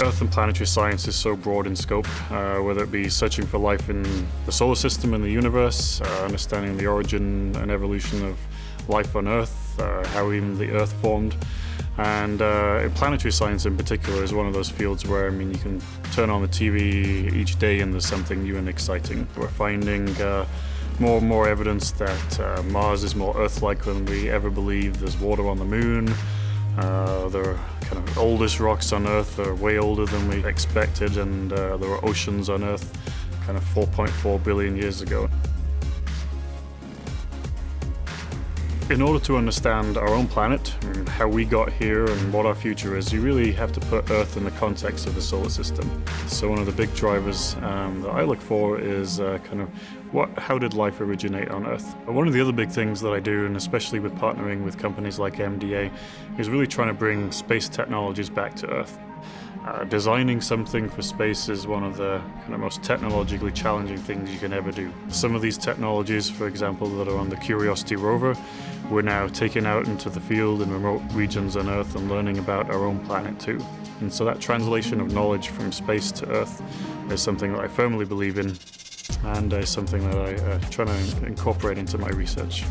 Earth and planetary science is so broad in scope, uh, whether it be searching for life in the solar system and the universe, uh, understanding the origin and evolution of life on Earth, uh, how even the Earth formed. And uh, planetary science in particular is one of those fields where, I mean, you can turn on the TV each day and there's something new and exciting. We're finding uh, more and more evidence that uh, Mars is more Earth-like than we ever believed. There's water on the moon. Uh, the kind of oldest rocks on Earth They're way older than we expected, and uh, there were oceans on Earth kind of 4.4 billion years ago. In order to understand our own planet, and how we got here and what our future is, you really have to put Earth in the context of the solar system. So one of the big drivers um, that I look for is uh, kind of what, how did life originate on Earth? One of the other big things that I do, and especially with partnering with companies like MDA, is really trying to bring space technologies back to Earth. Uh, designing something for space is one of the kind of most technologically challenging things you can ever do. Some of these technologies, for example, that are on the Curiosity rover, we're now taking out into the field in remote regions on Earth and learning about our own planet too. And so that translation of knowledge from space to Earth is something that I firmly believe in and is something that I uh, try to incorporate into my research.